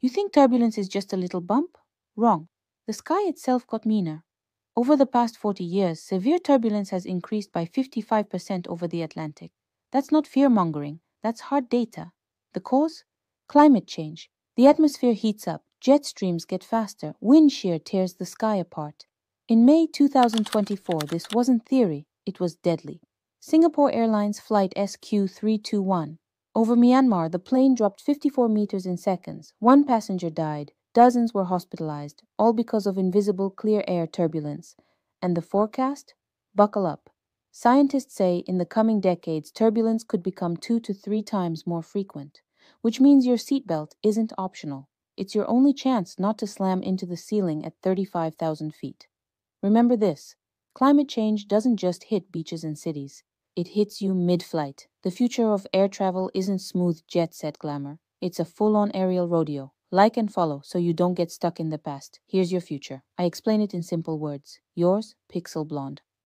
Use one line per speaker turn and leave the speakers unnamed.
You think turbulence is just a little bump? Wrong. The sky itself got meaner. Over the past 40 years, severe turbulence has increased by 55% over the Atlantic. That's not fear mongering, that's hard data. The cause? Climate change. The atmosphere heats up, jet streams get faster, wind shear tears the sky apart. In May 2024, this wasn't theory, it was deadly. Singapore Airlines Flight SQ321. Over Myanmar, the plane dropped 54 meters in seconds. One passenger died. Dozens were hospitalized, all because of invisible clear air turbulence. And the forecast? Buckle up. Scientists say in the coming decades, turbulence could become two to three times more frequent, which means your seatbelt isn't optional. It's your only chance not to slam into the ceiling at 35,000 feet. Remember this climate change doesn't just hit beaches and cities, it hits you mid flight. The future of air travel isn't smooth jet set glamour, it's a full on aerial rodeo. Like and follow so you don't get stuck in the past. Here's your future. I explain it in simple words. Yours, Pixel Blonde.